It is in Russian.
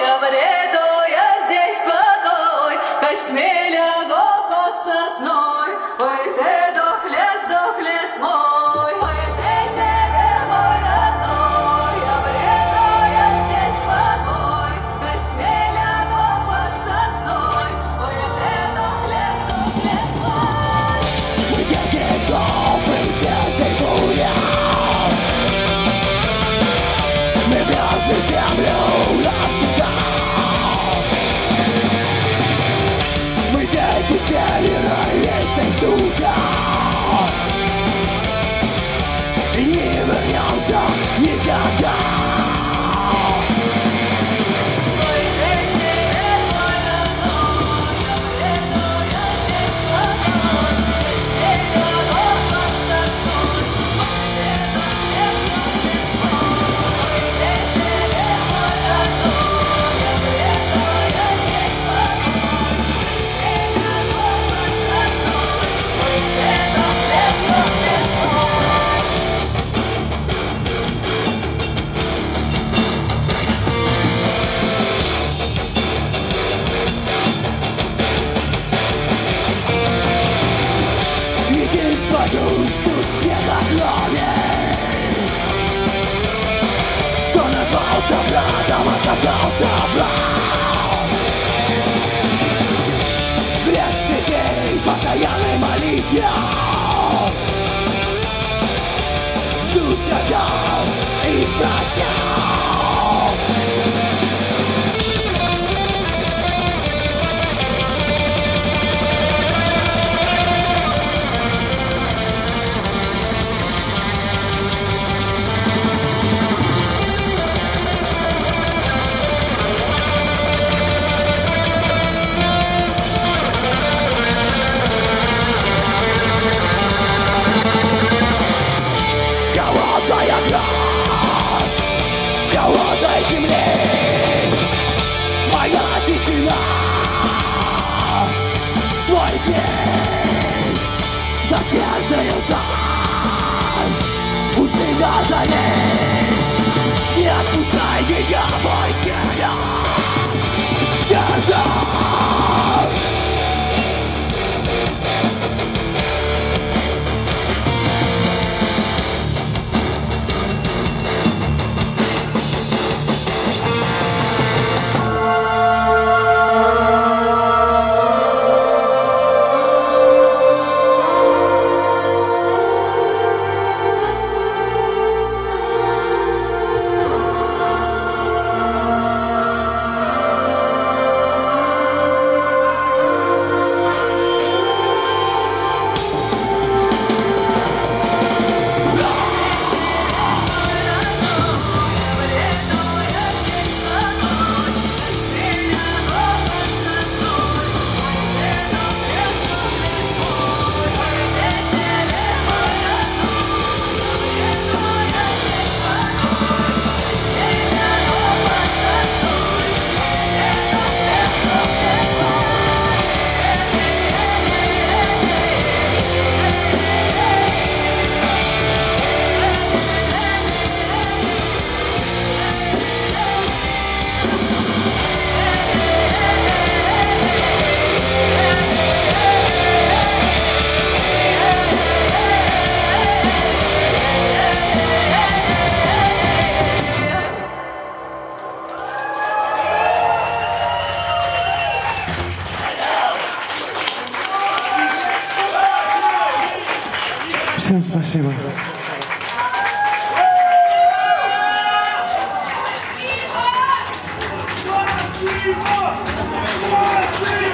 cover it. Vis ten yra jais taip dūžęs Без людей, потаянной молитве original Твой день за смертный удар Пусти на за ней Не отпускай меня, мой сердце Всем спасибо. Спасибо! Спасибо!